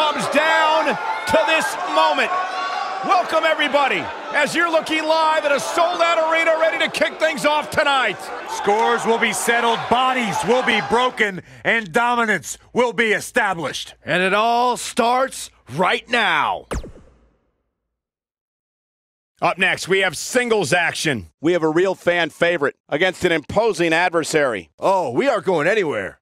comes down to this moment. Welcome, everybody, as you're looking live at a sold-out arena ready to kick things off tonight. Scores will be settled, bodies will be broken, and dominance will be established. And it all starts right now. Up next, we have singles action. We have a real fan favorite against an imposing adversary. Oh, we aren't going anywhere.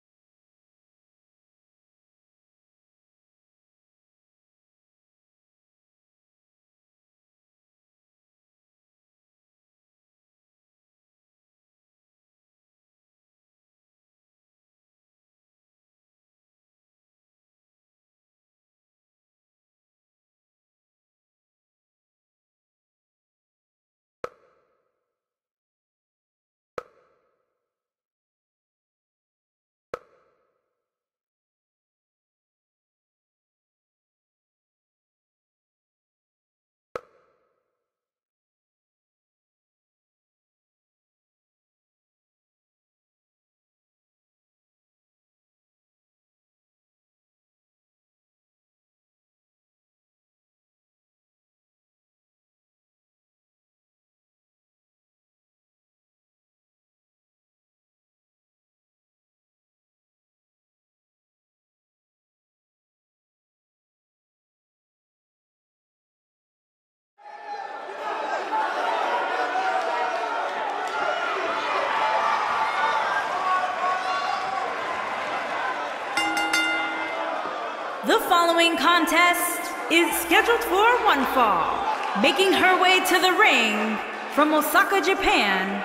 Following contest is scheduled for one fall. Making her way to the ring from Osaka, Japan,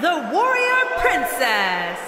the Warrior Princess.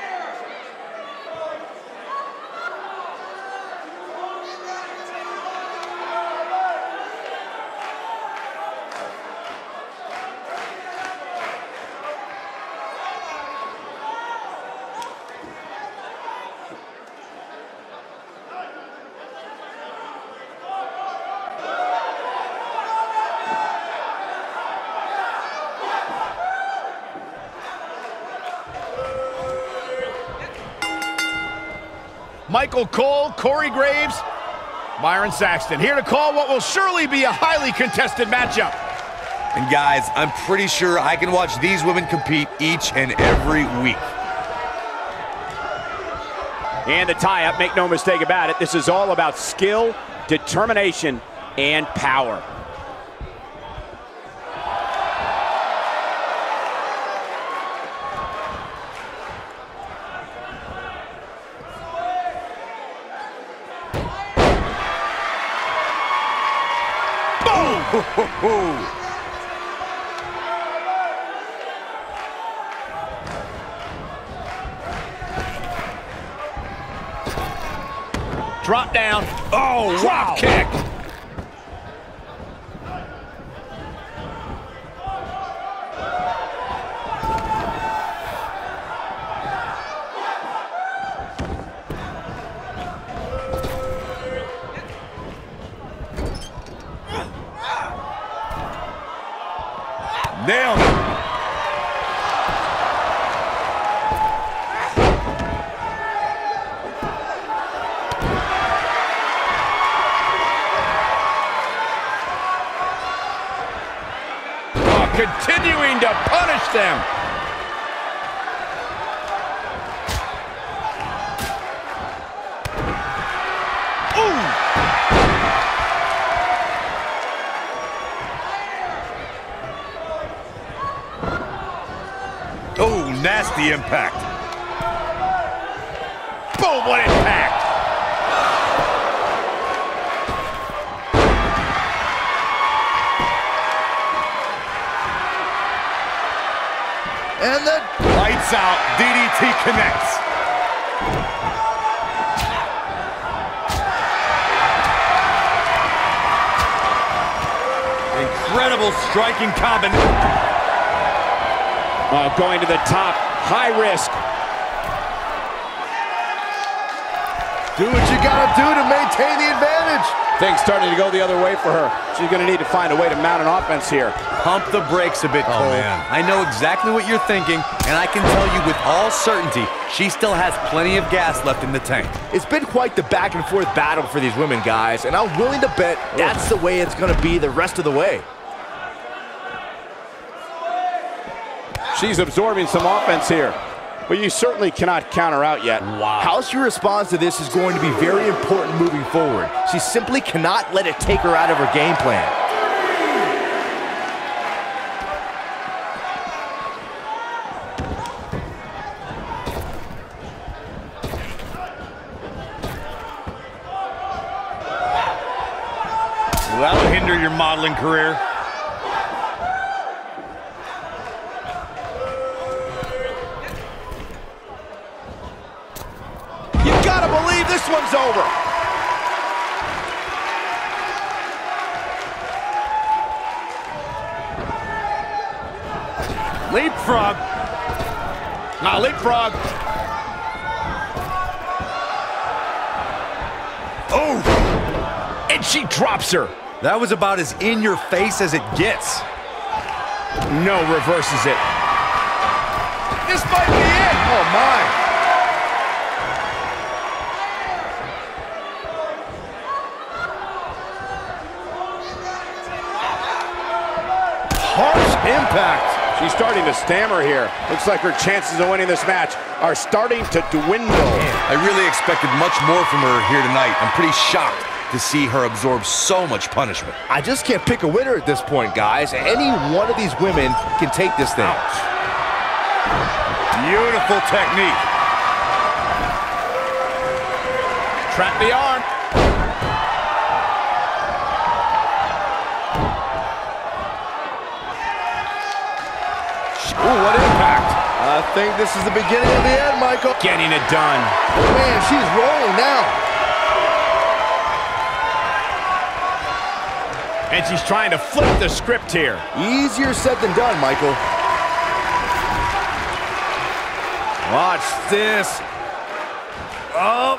Michael Cole, Corey Graves, Byron Saxton here to call what will surely be a highly contested matchup. And guys, I'm pretty sure I can watch these women compete each and every week. And the tie-up, make no mistake about it, this is all about skill, determination, and power. continuing to punish them. Ooh. Oh, nasty impact. Boom, what And the Lights out. DDT connects. Incredible striking combination. Uh, going to the top, high risk. do what you gotta do to maintain the advantage. Things starting to go the other way for her. She's going to need to find a way to mount an offense here. Pump the brakes a bit, oh, Cole. man. I know exactly what you're thinking, and I can tell you with all certainty, she still has plenty of gas left in the tank. It's been quite the back and forth battle for these women, guys, and I'm willing to bet that's the way it's gonna be the rest of the way. She's absorbing some offense here. But you certainly cannot count her out yet. How she responds to this is going to be very important moving forward. She simply cannot let it take her out of her game plan. That hinder your modeling career? One's over. Leapfrog. Now leapfrog. Oh! And she drops her. That was about as in your face as it gets. No, reverses it. This might be it. Oh, my. Harsh impact. She's starting to stammer here. Looks like her chances of winning this match are starting to dwindle. I really expected much more from her here tonight. I'm pretty shocked to see her absorb so much punishment. I just can't pick a winner at this point, guys. Any one of these women can take this thing. Beautiful technique. Trap the arm. Ooh, what impact. I think this is the beginning of the end, Michael. Getting it done. Oh, man, she's rolling now. And she's trying to flip the script here. Easier said than done, Michael. Watch this. Oh.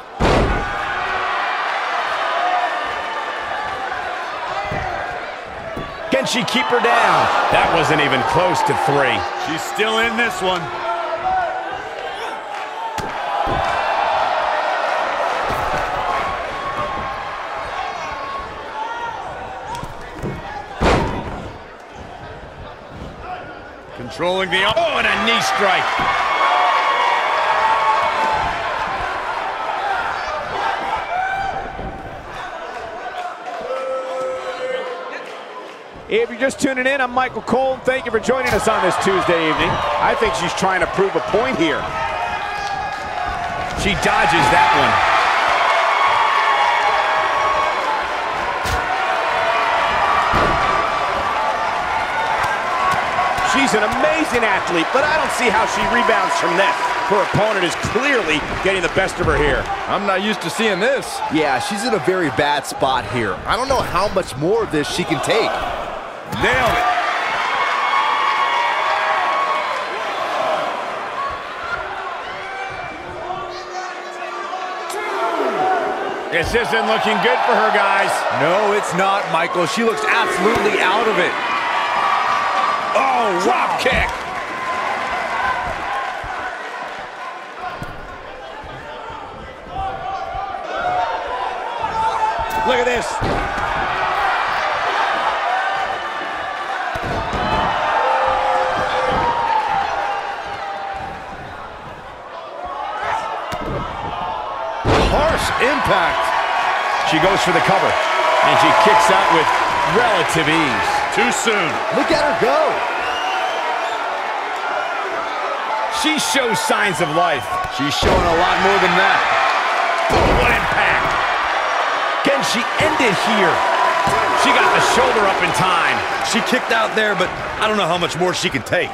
She keep her down? That wasn't even close to three. She's still in this one. Controlling the... Oh, and a knee strike. If you're just tuning in, I'm Michael Cole. Thank you for joining us on this Tuesday evening. I think she's trying to prove a point here. She dodges that one. She's an amazing athlete, but I don't see how she rebounds from this. Her opponent is clearly getting the best of her here. I'm not used to seeing this. Yeah, she's in a very bad spot here. I don't know how much more of this she can take. Nailed it. This isn't looking good for her, guys. No, it's not, Michael. She looks absolutely out of it. Oh, drop kick. Look at this. Harsh impact. She goes for the cover, and she kicks out with relative ease. Too soon. Look at her go. she shows signs of life. She's showing a lot more than that. What impact. Can she end it here? She got the shoulder up in time. She kicked out there, but I don't know how much more she can take.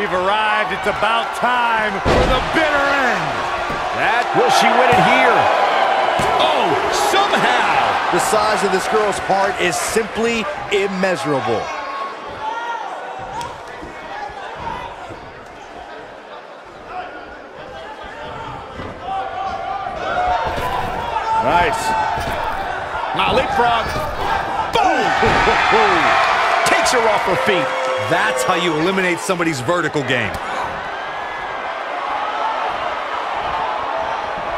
We've arrived. It's about time for the bitter end. That, will she win it here? Oh, somehow. The size of this girl's heart is simply immeasurable. Nice. Now leapfrog. Boom! Takes her off her feet. That's how you eliminate somebody's vertical game.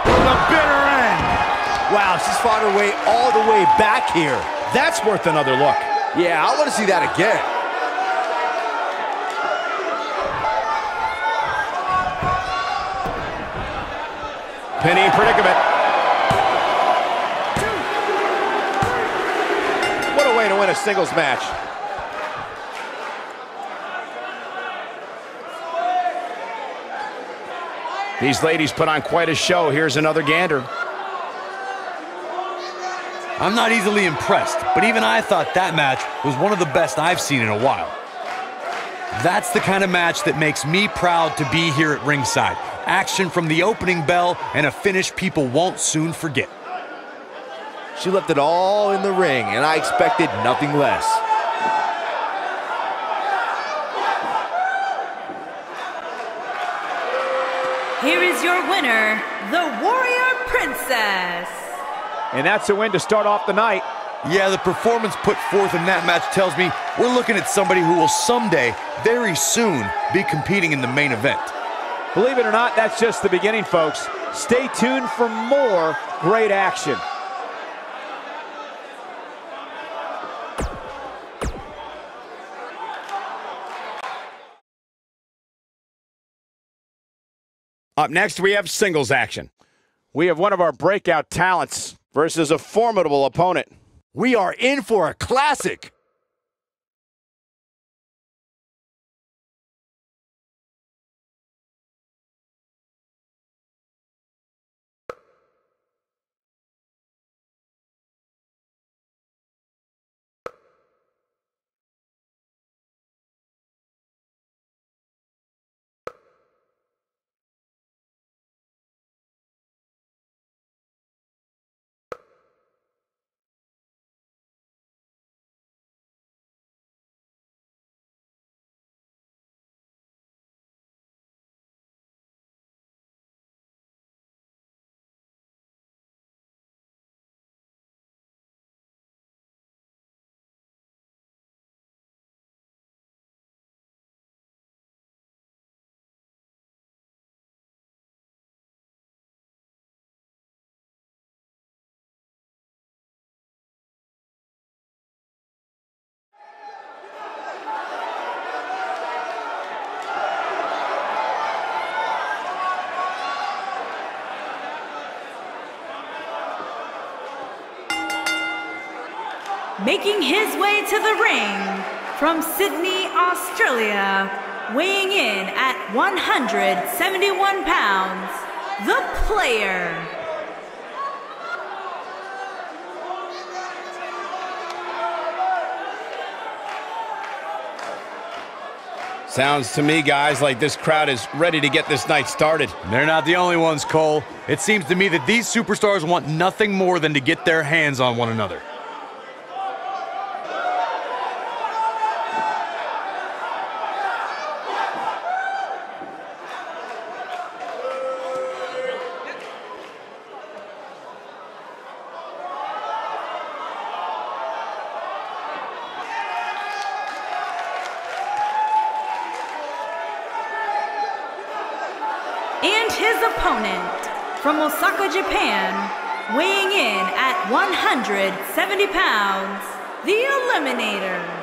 The bitter end. Wow, she's fought her way all the way back here. That's worth another look. Yeah, I want to see that again. Penny predicament. What a way to win a singles match. These ladies put on quite a show. Here's another gander. I'm not easily impressed, but even I thought that match was one of the best I've seen in a while. That's the kind of match that makes me proud to be here at ringside. Action from the opening bell and a finish people won't soon forget. She left it all in the ring, and I expected nothing less. Here is your winner, the Warrior Princess. And that's a win to start off the night. Yeah, the performance put forth in that match tells me we're looking at somebody who will someday, very soon, be competing in the main event. Believe it or not, that's just the beginning, folks. Stay tuned for more great action. Up next, we have singles action. We have one of our breakout talents versus a formidable opponent. We are in for a classic. Making his way to the ring from Sydney, Australia, weighing in at 171 pounds, the player. Sounds to me, guys, like this crowd is ready to get this night started. They're not the only ones, Cole. It seems to me that these superstars want nothing more than to get their hands on one another. And his opponent from Osaka, Japan, weighing in at 170 pounds, the Eliminator.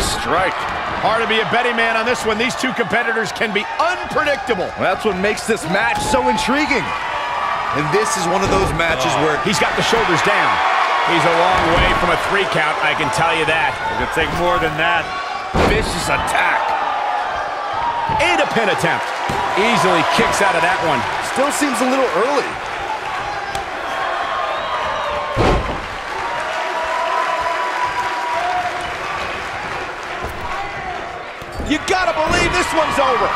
Vicious strike. Hard to be a betting man on this one. These two competitors can be unpredictable. That's what makes this match so intriguing. And this is one of those matches oh, where He's got the shoulders down. He's a long way from a three count, I can tell you that. It could take more than that. Vicious attack. And a pin attempt. Easily kicks out of that one. Still seems a little early. This one's over.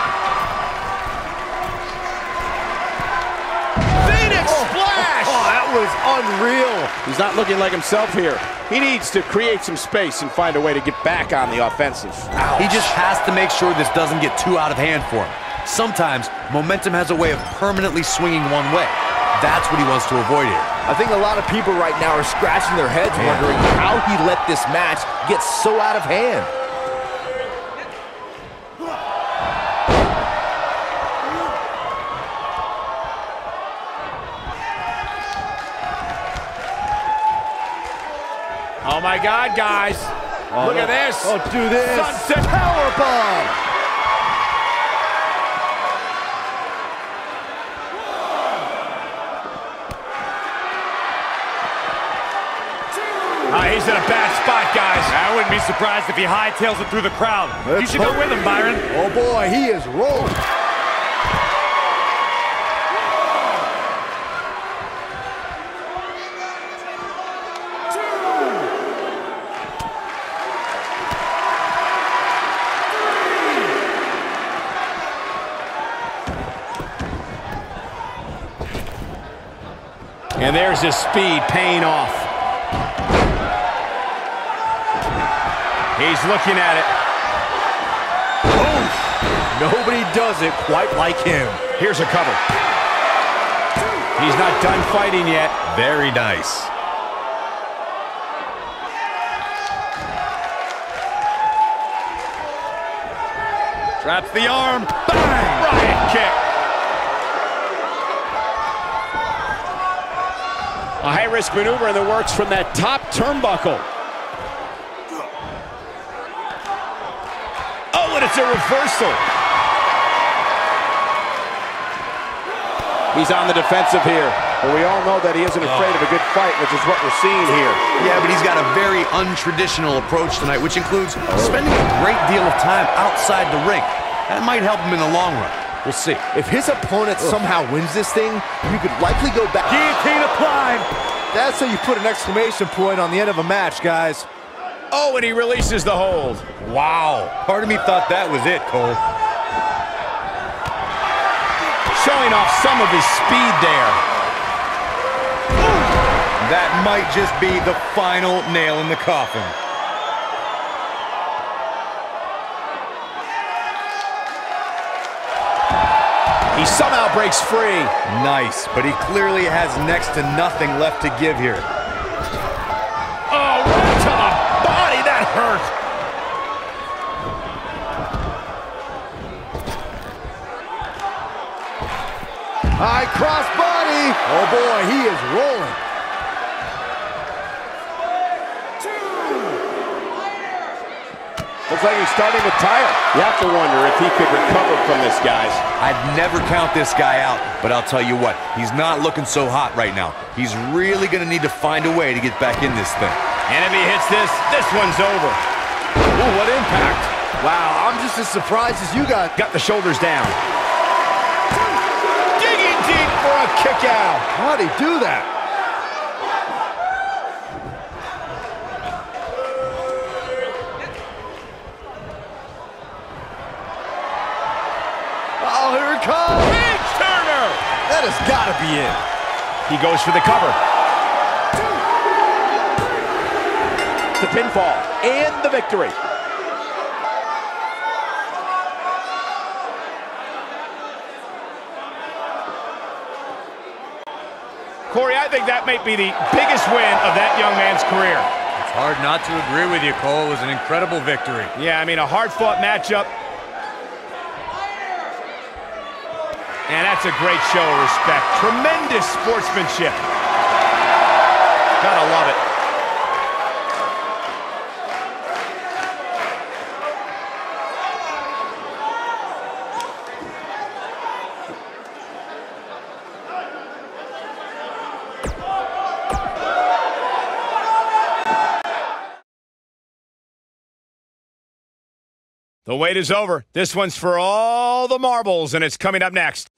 Phoenix oh, oh, oh, splash! Oh, that was unreal. He's not looking like himself here. He needs to create some space and find a way to get back on the offensive. he just has to make sure this doesn't get too out of hand for him. Sometimes momentum has a way of permanently swinging one way. That's what he wants to avoid here. I think a lot of people right now are scratching their heads wondering how he let this match get so out of hand. God, guys. Look at this. Oh, do this. Sunset powerbomb. Ah, he's in a bad spot, guys. I wouldn't be surprised if he hightails it through the crowd. you Let's should go with him, Byron. Oh boy, he is rolling. And there's his speed paying off. He's looking at it. Nobody does it quite like him. Here's a cover. He's not done fighting yet. Very nice. Traps the arm. Bang! Right kick. A high-risk maneuver in the works from that top turnbuckle. Oh, and it's a reversal. He's on the defensive here. But we all know that he isn't afraid of a good fight, which is what we're seeing here. Yeah, but he's got a very untraditional approach tonight, which includes spending a great deal of time outside the ring. That might help him in the long run. We'll see. If his opponent somehow wins this thing, you could likely go back. Guillotine applied. That's how you put an exclamation point on the end of a match, guys. Oh, and he releases the hold. Wow. Part of me thought that was it, Cole. Showing off some of his speed there. That might just be the final nail in the coffin. He somehow breaks free. Nice, but he clearly has next to nothing left to give here. Oh, right to the body. That hurt. High cross body. Oh boy, he is rolling. Looks like he's starting to tire. You have to wonder if he could recover from this, guys. I'd never count this guy out, but I'll tell you what, he's not looking so hot right now. He's really going to need to find a way to get back in this thing. And if he hits this, this one's over. Ooh, what impact. Wow, I'm just as surprised as you got. Got the shoulders down. Digging deep for a kick out. How'd he do that? He goes for the cover. the pinfall and the victory. Corey, I think that might be the biggest win of that young man's career. It's hard not to agree with you, Cole. It was an incredible victory. Yeah, I mean, a hard-fought matchup. And that's a great show of respect. Tremendous sportsmanship. Gotta love it. The wait is over. This one's for all the marbles, and it's coming up next.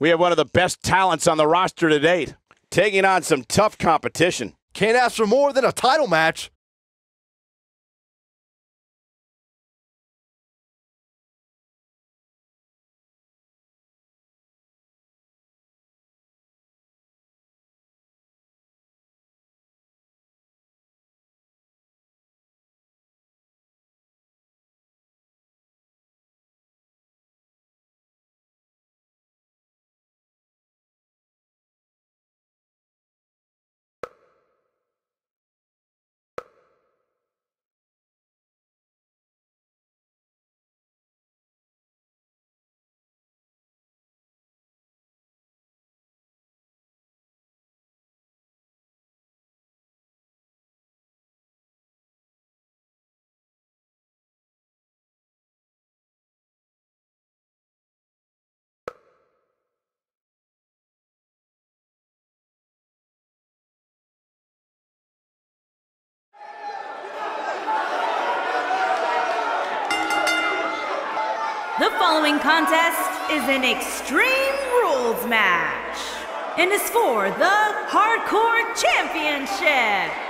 We have one of the best talents on the roster to date, taking on some tough competition. Can't ask for more than a title match. The following contest is an Extreme Rules match and is for the Hardcore Championship.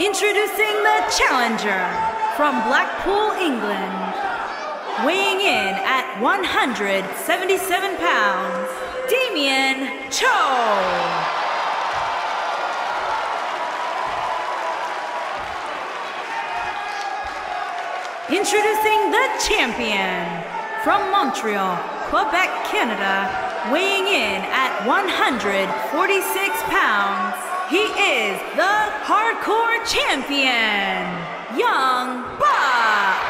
Introducing the challenger from Blackpool, England, weighing in at at 177 pounds, Damien Cho. Introducing the champion from Montreal, Quebec, Canada, weighing in at 146 pounds. He is the hardcore champion, Young Buck.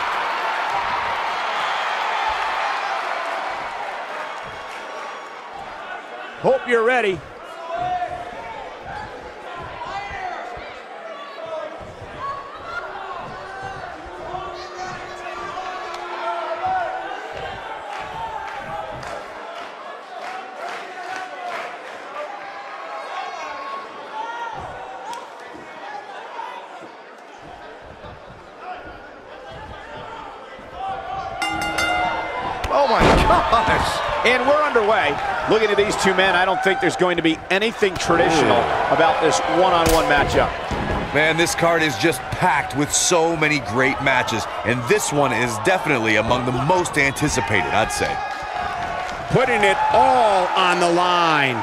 Hope you're ready. Oh my gosh. And we're underway. Looking at these two men, I don't think there's going to be anything traditional about this one-on-one matchup. Man, this card is just packed with so many great matches, and this one is definitely among the most anticipated, I'd say. Putting it all on the line.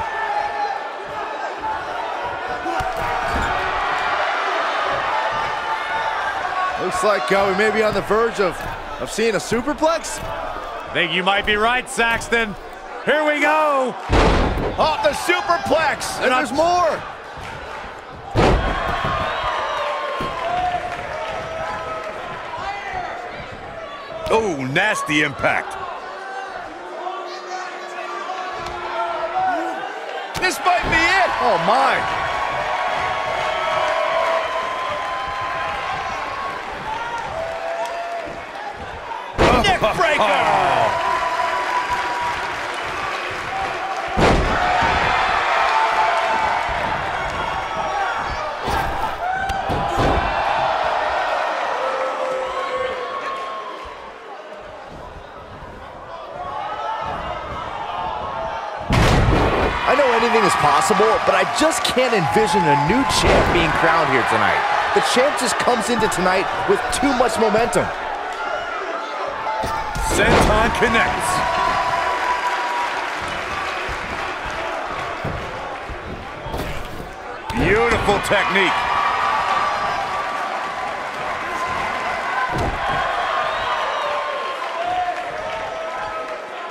Looks like uh, we may be on the verge of, of seeing a superplex. Think you might be right, Saxton. Here we go. Oh, the superplex. And there's more. Oh, nasty impact. This might be it. Oh my. Neck breaker. Is possible, but I just can't envision a new champ being crowned here tonight. The champ just comes into tonight with too much momentum. Senton connects. Beautiful technique.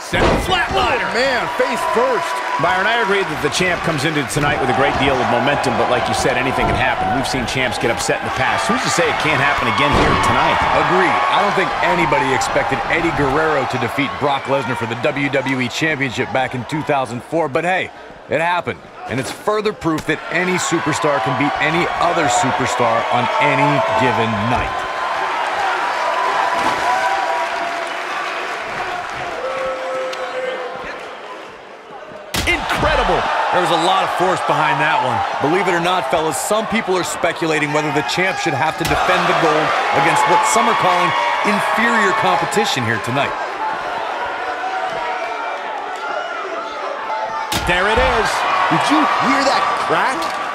Set flatliner. Oh, man, face first. Byron, I agree that the champ comes into tonight with a great deal of momentum, but like you said, anything can happen. We've seen champs get upset in the past. Who's to say it can't happen again here tonight? Agreed. I don't think anybody expected Eddie Guerrero to defeat Brock Lesnar for the WWE Championship back in 2004, but hey, it happened. And it's further proof that any superstar can beat any other superstar on any given night. Was a lot of force behind that one. Believe it or not, fellas, some people are speculating whether the champ should have to defend the gold against what some are calling inferior competition here tonight. There it is. Did you hear that crack?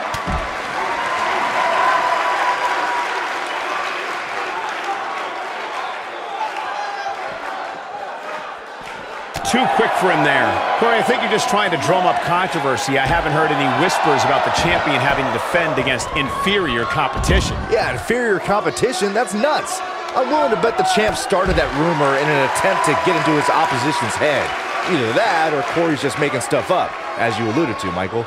Too quick for him there. Corey, I think you're just trying to drum up controversy. I haven't heard any whispers about the champion having to defend against inferior competition. Yeah, inferior competition, that's nuts. I'm willing to bet the champ started that rumor in an attempt to get into his opposition's head. Either that or Corey's just making stuff up, as you alluded to, Michael.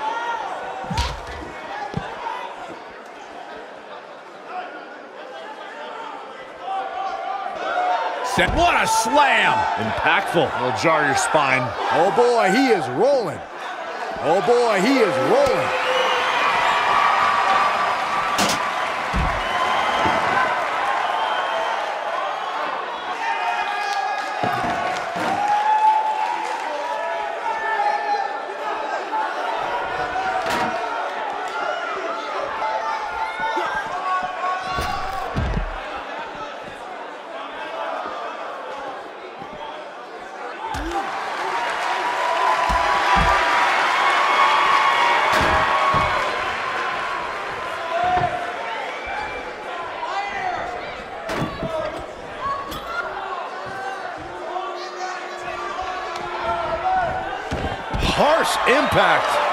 Set. What a slam. Impactful. It'll jar your spine. Oh boy, he is rolling. Oh boy, he is rolling. harsh impact.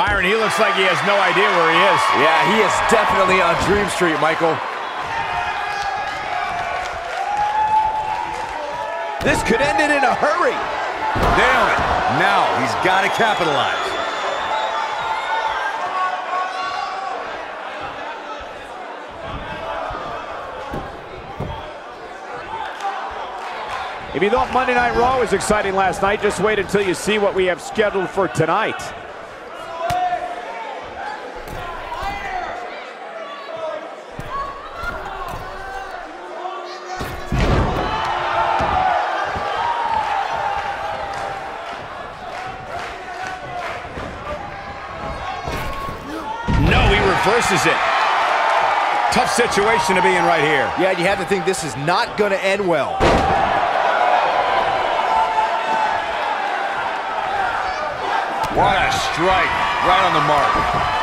Byron, he looks like he has no idea where he is. Yeah, he is definitely on Dream Street, Michael. This could end it in a hurry. Nail it. Now he's got to capitalize. If you thought Monday Night Raw was exciting last night, just wait until you see what we have scheduled for tonight. Tough situation to be in right here. Yeah, you have to think this is not going to end well. What a strike. Right on the mark.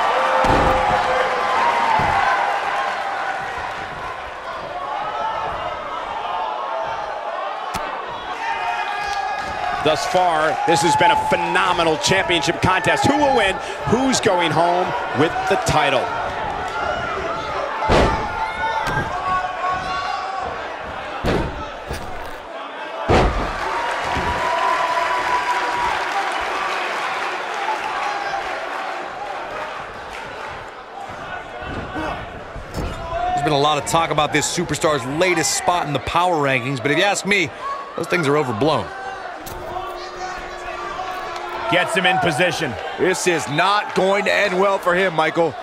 Thus far, this has been a phenomenal championship contest. Who will win? Who's going home with the title? A lot of talk about this superstar's latest spot in the power rankings, but if you ask me, those things are overblown. Gets him in position. This is not going to end well for him, Michael.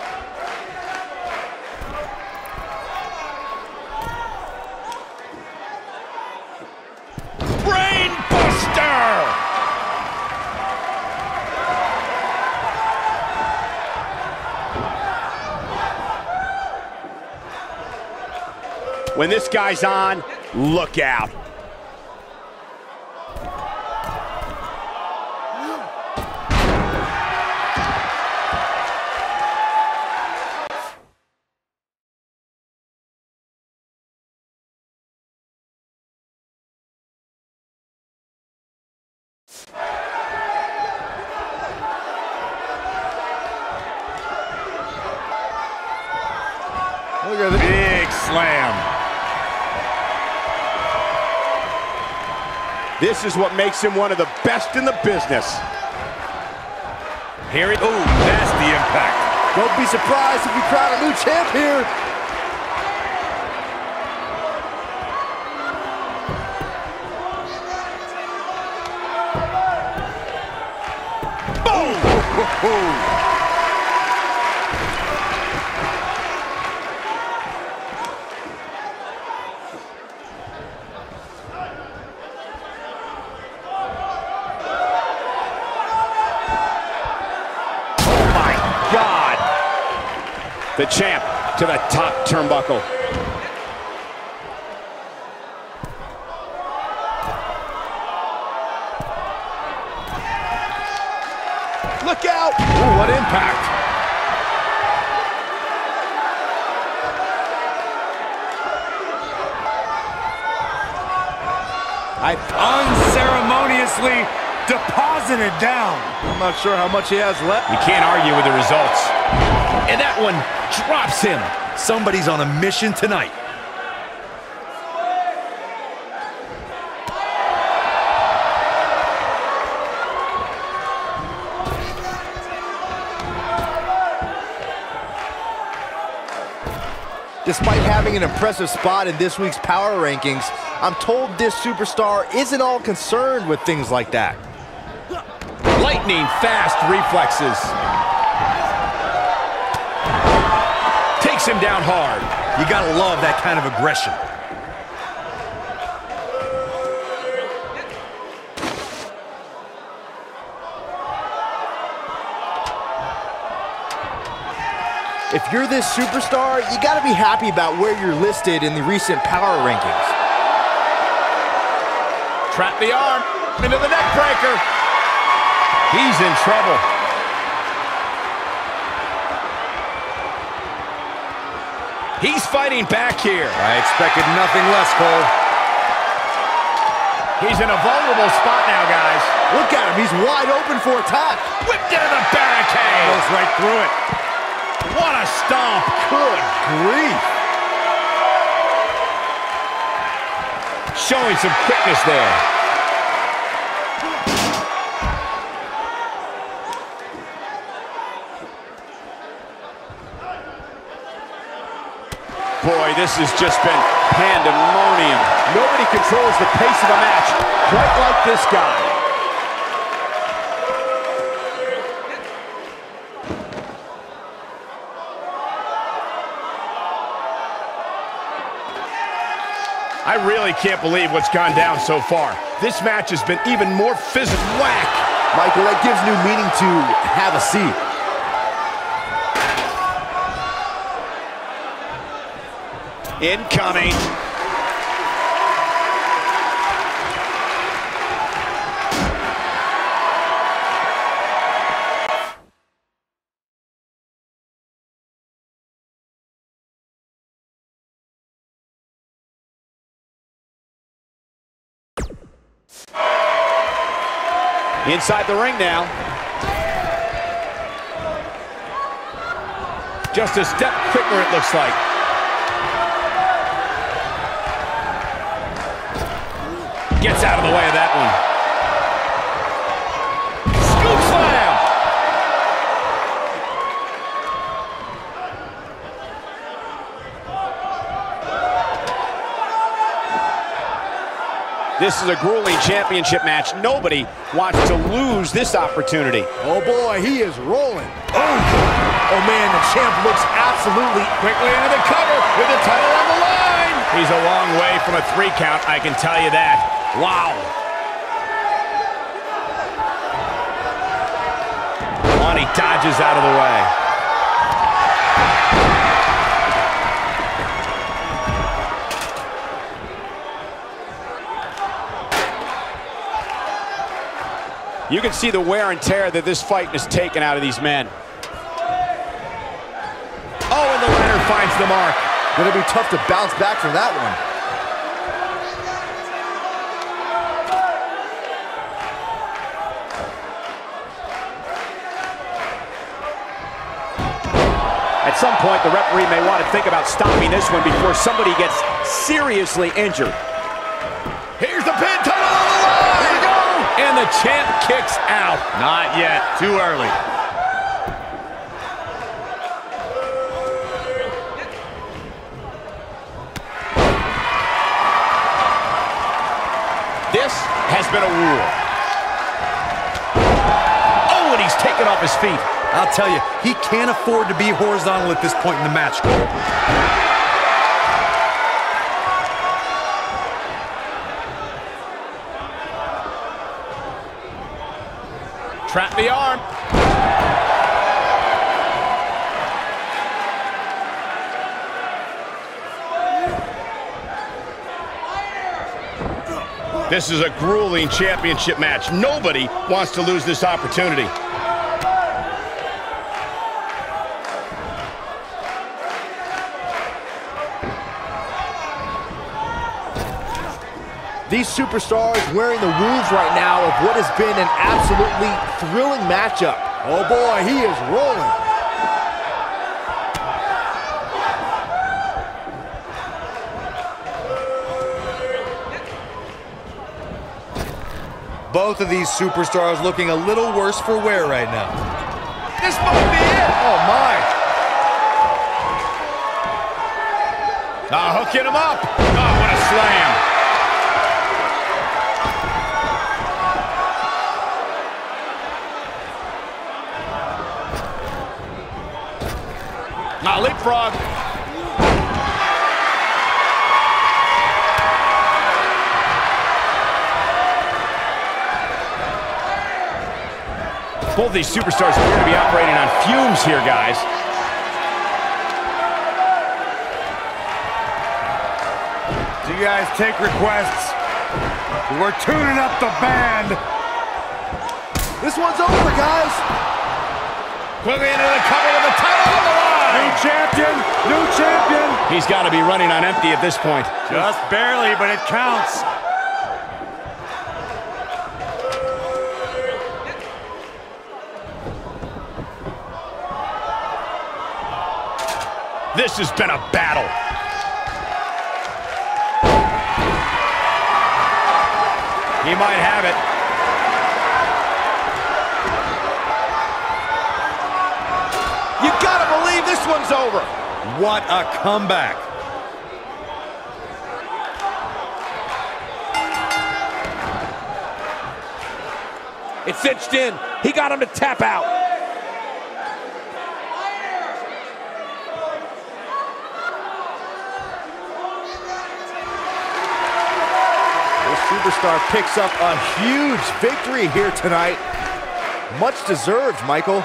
When this guy's on, look out. This is what makes him one of the best in the business. Here it. Oh, nasty impact. Don't be surprised if we crown a new champ here. My God. The champ to the top turnbuckle. Look out. Ooh, what impact. I unceremoniously deposited down. I'm not sure how much he has left. You can't argue with the results. And that one drops him. Somebody's on a mission tonight. Despite having an impressive spot in this week's power rankings, I'm told this superstar isn't all concerned with things like that. Lightning fast reflexes. Takes him down hard. You gotta love that kind of aggression. If you're this superstar, you got to be happy about where you're listed in the recent power rankings. Trap the arm into the neck breaker. He's in trouble. He's fighting back here. I expected nothing less, Cole. He's in a vulnerable spot now, guys. Look at him. He's wide open for attack. Whipped into the barricade. Goes right through it. What a stomp. Good grief. Showing some quickness there. Boy, this has just been pandemonium. Nobody controls the pace of a match quite like this guy. I really can't believe what's gone down so far. This match has been even more physical. Whack! Michael, that gives new meaning to have a seat. Incoming. Inside the ring now. Just a step quicker, it looks like. Gets out of the way of that one. Scoop slam! This is a grueling championship match. Nobody wants to lose this opportunity. Oh boy, he is rolling. Oh, oh man, the champ looks absolutely Quickly into the cover with the title on the line. He's a long way from a three count, I can tell you that. Wow. One, he dodges out of the way. You can see the wear and tear that this fight has taken out of these men. Oh, and the ladder finds the mark. Gonna be tough to bounce back from that one. At some point, the referee may want to think about stopping this one before somebody gets seriously injured. Here's the pin title on the line! Here we go! And the champ kicks out. Not yet. Too early. This has been a war. Oh, and he's taken off his feet. I'll tell you, he can't afford to be horizontal at this point in the match, Cole. Trap the arm. This is a grueling championship match. Nobody wants to lose this opportunity. These superstars wearing the wounds right now of what has been an absolutely thrilling matchup. Oh boy, he is rolling. Both of these superstars looking a little worse for wear right now. This might be it. Oh my. Ah, hooking him up. Oh, what a slam. Frog. Both these superstars appear to be operating on fumes here, guys. Do you guys take requests? We're tuning up the band. This one's over, guys. Quickly into the cover with the title champion, new champion. He's got to be running on empty at this point. Just barely, but it counts. This has been a battle. He might have it. You gotta believe this one's over. What a comeback. It's cinched in. He got him to tap out. This superstar picks up a huge victory here tonight. Much deserved, Michael.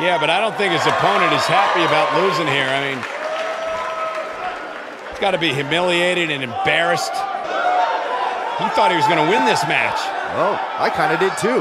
Yeah, but I don't think his opponent is happy about losing here. I mean, he's got to be humiliated and embarrassed. He thought he was going to win this match. Oh, I kind of did too.